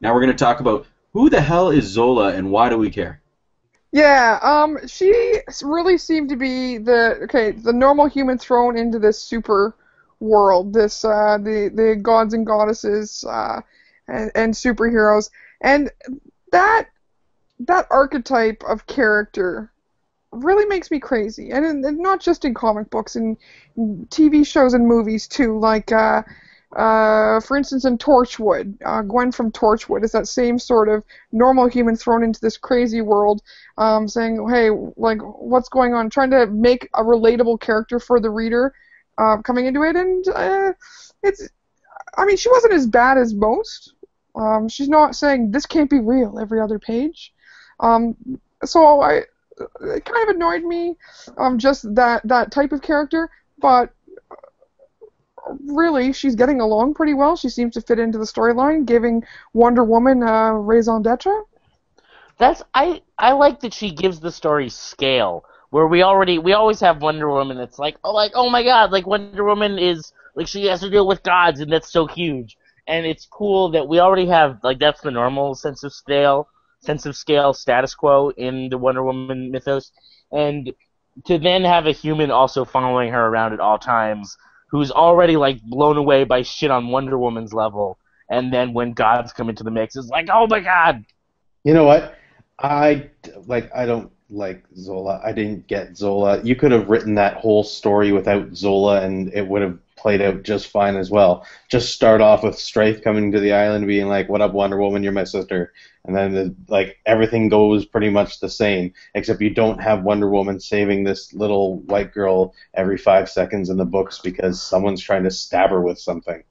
Now we're going to talk about who the hell is Zola and why do we care? Yeah, um, she really seemed to be the okay, the normal human thrown into this super world, this uh, the the gods and goddesses uh, and, and superheroes, and that that archetype of character really makes me crazy, and, and not just in comic books, in, in TV shows and movies too, like. Uh, uh, for instance, in Torchwood, uh, Gwen from Torchwood is that same sort of normal human thrown into this crazy world, um, saying, "Hey, like, what's going on?" Trying to make a relatable character for the reader uh, coming into it, and uh, it's. I mean, she wasn't as bad as most. Um, she's not saying this can't be real every other page. Um, so I, it kind of annoyed me, um, just that that type of character, but really, she's getting along pretty well. She seems to fit into the storyline, giving Wonder Woman a raison d'etre. That's I I like that she gives the story scale where we already we always have Wonder Woman. It's like oh like oh my god like Wonder Woman is like she has to deal with gods and that's so huge. And it's cool that we already have like that's the normal sense of scale sense of scale status quo in the Wonder Woman mythos, and to then have a human also following her around at all times who's already like blown away by shit on Wonder Woman's level, and then when gods come into the mix, it's like, oh my god. You know what? I like. I don't like Zola. I didn't get Zola. You could have written that whole story without Zola, and it would have played out just fine as well. Just start off with Strife coming to the island, being like, "What up, Wonder Woman? You're my sister," and then the, like everything goes pretty much the same, except you don't have Wonder Woman saving this little white girl every five seconds in the books because someone's trying to stab her with something.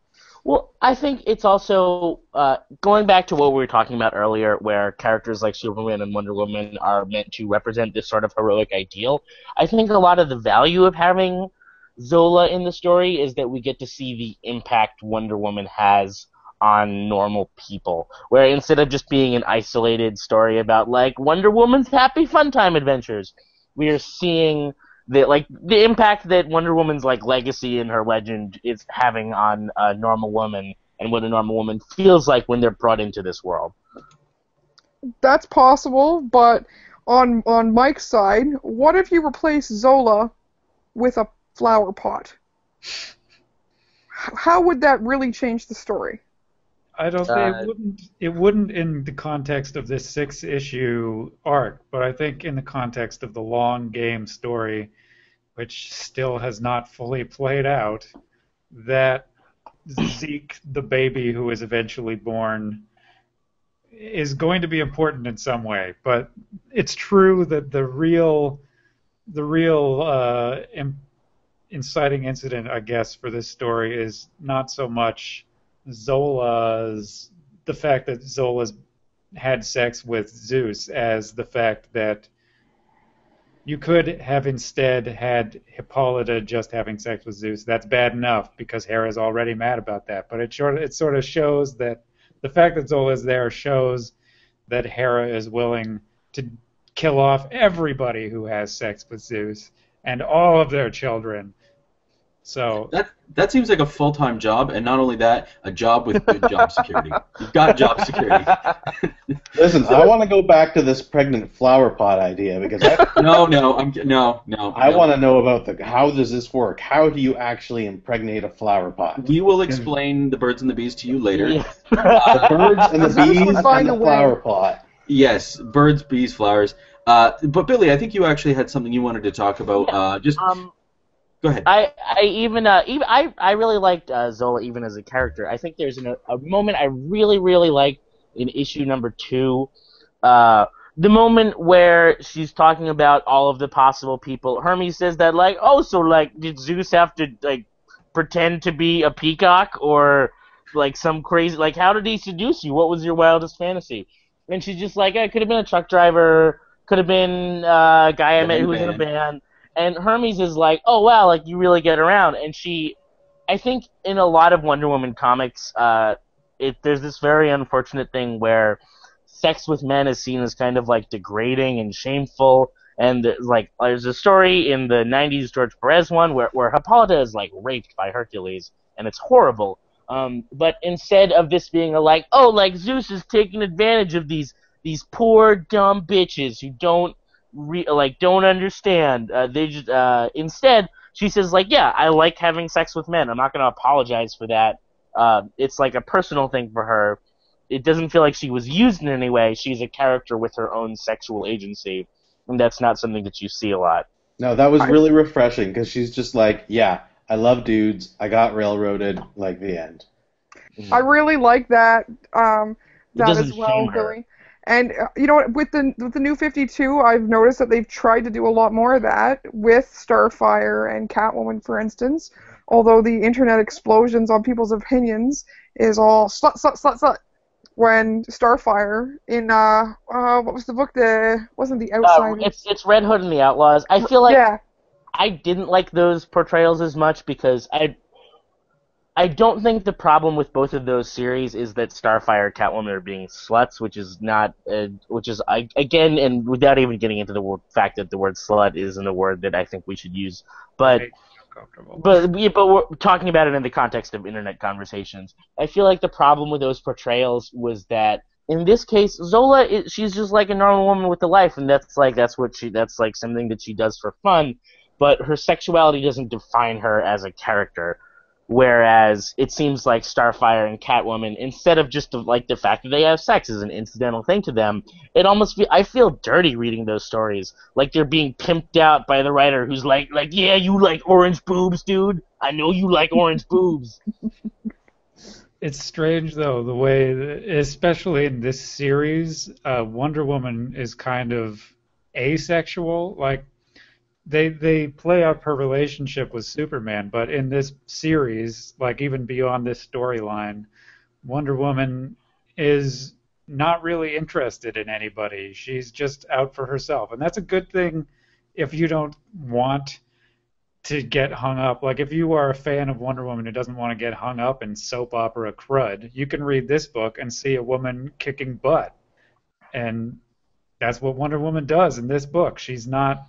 Well, I think it's also uh, going back to what we were talking about earlier, where characters like Superman and Wonder Woman are meant to represent this sort of heroic ideal. I think a lot of the value of having Zola in the story is that we get to see the impact Wonder Woman has on normal people. Where instead of just being an isolated story about like Wonder Woman's happy fun time adventures, we are seeing the like the impact that Wonder Woman's like legacy and her legend is having on a normal woman and what a normal woman feels like when they're brought into this world. That's possible, but on on Mike's side, what if you replace Zola with a flower pot? How would that really change the story? I don't think uh, it wouldn't. It wouldn't in the context of this six issue arc, but I think in the context of the long game story, which still has not fully played out, that Zeke, the baby who is eventually born, is going to be important in some way. But it's true that the real, the real uh, inciting incident, I guess, for this story is not so much Zola's the fact that Zola's had sex with Zeus as the fact that you could have instead had Hippolyta just having sex with Zeus. That's bad enough because Hera's already mad about that. But it sort it sort of shows that the fact that Zola is there shows that Hera is willing to kill off everybody who has sex with Zeus and all of their children so that that seems like a full time job, and not only that, a job with good job security. You've got job security. Listen, so, I want to go back to this pregnant flower pot idea because I, no, no, I'm no, no. I no. want to know about the how does this work? How do you actually impregnate a flower pot? We will explain the birds and the bees to you later. Yeah. the birds and the bees and the flower pot. Yes, birds, bees, flowers. Uh, but Billy, I think you actually had something you wanted to talk about. Yeah. Uh, just um, Go ahead. I, I even uh, even I, I really liked uh, Zola even as a character. I think there's an, a moment I really really liked in issue number two, uh, the moment where she's talking about all of the possible people. Hermes says that like, oh, so like, did Zeus have to like pretend to be a peacock or like some crazy like how did he seduce you? What was your wildest fantasy? And she's just like, I could have been a truck driver, could have been uh, a guy I met who was in a band and Hermes is like, oh wow, like you really get around. And she, I think in a lot of Wonder Woman comics, uh, it there's this very unfortunate thing where sex with men is seen as kind of like degrading and shameful. And like there's a story in the '90s George Perez one where where Hippolyta is like raped by Hercules, and it's horrible. Um, but instead of this being a like, oh, like Zeus is taking advantage of these these poor dumb bitches who don't re- like don't understand. Uh, they just uh, instead she says like, yeah, I like having sex with men. I'm not gonna apologize for that. Uh, it's like a personal thing for her. It doesn't feel like she was used in any way. She's a character with her own sexual agency, and that's not something that you see a lot. No, that was really refreshing because she's just like, yeah, I love dudes. I got railroaded. Like the end. I really like that. Um, It that doesn't as well, shame her. Billy. And uh, you know? With the with the new 52, I've noticed that they've tried to do a lot more of that with Starfire and Catwoman, for instance. Although the internet explosions on people's opinions is all slut, slut, slut, slut. When Starfire in uh, uh what was the book? The wasn't the Uh, it's it's Red Hood and the Outlaws. I feel like yeah, I didn't like those portrayals as much because I I don't think the problem with both of those series is that Starfire and Catwoman are being sluts, which is not uh, which is I, again and without even getting into the word, fact that the word slut isn't a word that I think we should use, but Makes me uncomfortable. but yeah, but we're talking about it in the context of internet conversations. I feel like the problem with those portrayals was that in this case, Zola is, she's just like a normal woman with a life, and that's like that's what she that's like something that she does for fun. But her sexuality doesn't define her as a character. Whereas it seems like Starfire and Catwoman, instead of just the, like the fact that they have sex is an incidental thing to them, it almost fe- I feel dirty reading those stories. Like they're being pimped out by the writer who's like like yeah you like orange boobs dude I know you like orange boobs. It's strange though the way, especially in this series, uh, Wonder Woman is kind of asexual. Like they they play up her relationship with Superman, but in this series, like even beyond this storyline, Wonder Woman is not really interested in anybody. She's just out for herself, and that's a good thing if you don't want to get hung up. Like if you are a fan of Wonder Woman who doesn't want to get hung up in soap opera crud, you can read this book and see a woman kicking butt. And that's what Wonder Woman does in this book. She's not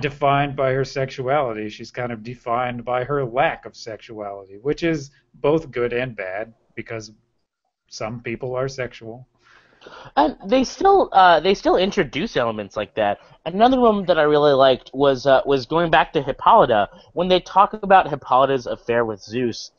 defined by her sexuality. She's kind of defined by her lack of sexuality, which is both good and bad because some people are sexual. And they still uh, they still introduce elements like that. Another one that I really liked was uh, was going back to Hippolyta when they talk about Hippolyta's affair with Zeus.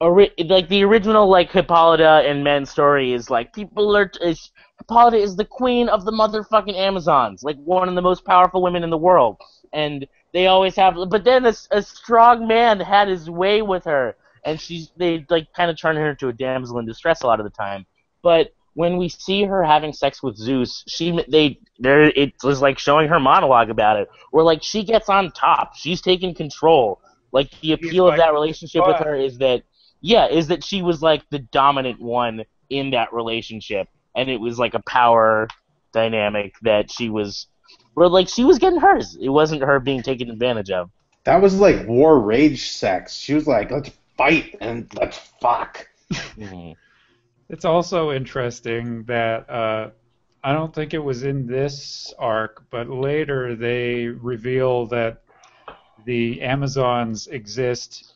Ori- like the original like Hippolyta and men story is like people are is, Hippolyta is the queen of the motherfucking Amazons, like one of the most powerful women in the world, and they always have. But then a, a strong man had his way with her, and she's they like kind of turn her into a damsel in distress a lot of the time. But when we see her having sex with Zeus, she they there it was like showing her monologue about it, where like she gets on top, she's taking control. Like the appeal of that relationship with her is that yeah, is that she was like the dominant one in that relationship, and it was like a power dynamic that she was, where like she was getting hers. It wasn't her being taken advantage of. That was like war rage sex. She was like, let's fight and let's fuck. Mhm. It's also interesting that uh, I don't think it was in this arc, but later they reveal that the Amazons exist,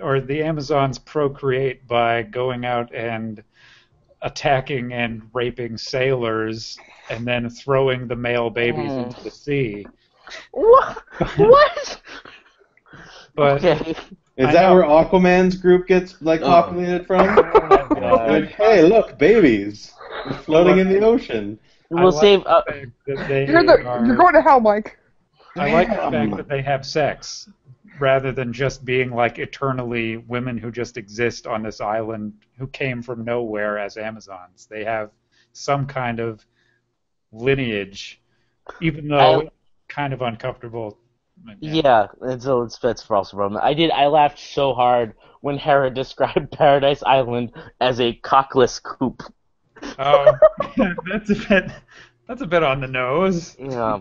or the Amazons procreate by going out and attacking and raping sailors and then throwing the male babies Mm. into the sea. What? what? But okay. Is I that know. where Aquaman's group gets like Oh. populated from? uh, like, hey, look, babies floating in the ocean. We'll like save. Uh, the fact that they you're the are- you're going to hell, Mike. I like the fact that they have sex rather than just being like eternally women who just exist on this island who came from nowhere as Amazons. They have some kind of lineage, even though I- kind of uncomfortable. Yeah, it's a, it's false problem. I did. I laughed so hard when Hera described Paradise Island as a cockless coop. Oh, that's a bit. That's a bit on the nose. Yeah.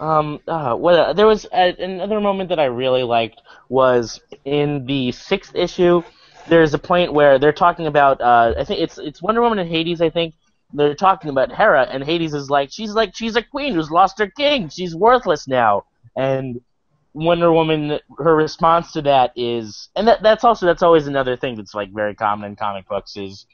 Um. Uh, what? There was uh another moment that I really liked was in the sixth issue. There's a point where they're talking about. Uh, I think it's it's Wonder Woman and Hades. I think they're talking about Hera, and Hades is like, she's like, she's a queen who's lost her king. She's worthless now. And Wonder Woman, her response to that is, and that, that's also that's always another thing that's like very common in comic books is,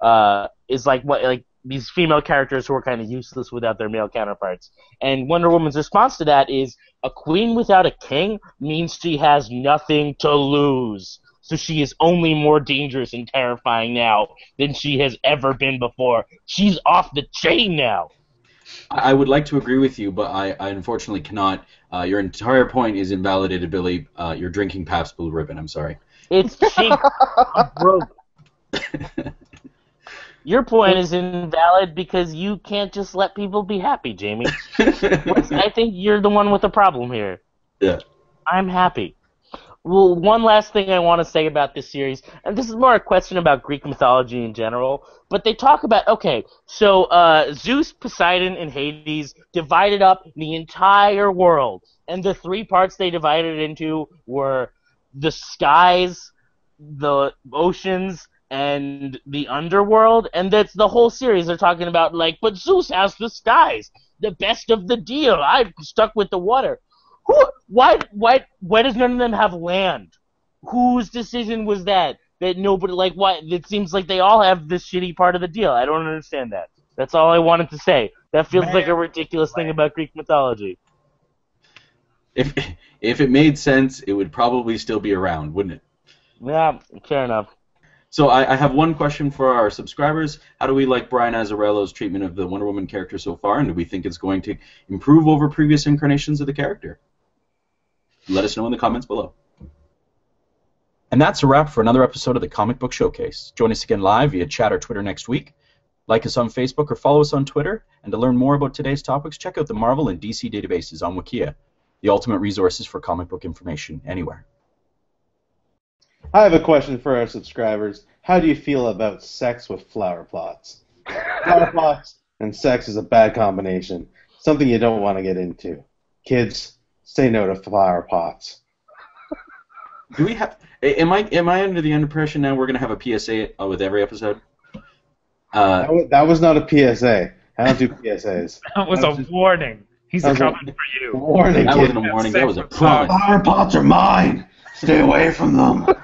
uh, is like what like these female characters who are kind of useless without their male counterparts. And Wonder Woman's response to that is, a queen without a king means she has nothing to lose. So she is only more dangerous and terrifying now than she has ever been before. She's off the chain now. I would like to agree with you, but I, I unfortunately cannot. Uh, your entire point is invalidated, Billy. Uh, you're drinking Pabst Blue Ribbon. I'm sorry. It's cheap. I'm broke. Your point is invalid because you can't just let people be happy, Jamie. I think you're the one with the problem here. Yeah. I'm happy. Well, one last thing I want to say about this series, and this is more a question about Greek mythology in general, but they talk about okay, so uh, Zeus, Poseidon, and Hades divided up the entire world, and the three parts they divided into were the skies, the oceans, and the underworld, and that's the whole series. They're talking about like, but Zeus has the skies, the best of the deal. I'm stuck with the water. Who? Why? Why? Why does none of them have land? Whose decision was that? That nobody like? Why? It seems like they all have this shitty part of the deal. I don't understand that. That's all I wanted to say. That feels Man. like a ridiculous thing about Greek mythology. If if it made sense, it would probably still be around, wouldn't it? Yeah, fair enough. So I, I, have one question for our subscribers. How do we like Brian Azzarello's treatment of the Wonder Woman character so far, and do we think it's going to improve over previous incarnations of the character? Let us know in the comments below. And that's a wrap for another episode of the Comic Book Showcase. Join us again live via chat or Twitter next week. Like us on Facebook or follow us on Twitter. And to learn more about today's topics, check out the Marvel and DC databases on Wikia, the ultimate resources for comic book information anywhere. I have a question for our subscribers. How do you feel about sex with flower plots? flower plots and sex is a bad combination. Something you don't want to get into. Kids, say no to flower pots. Do we have? Am I am I under the impression now we're gonna have a PSA with every episode? Uh, that, was, that was not a PSA. I don't do PSAs. That was, that was a just, warning. He's coming a, for you. Warning. That wasn't a warning. That was a promise. Flower pots are mine. Stay away from them.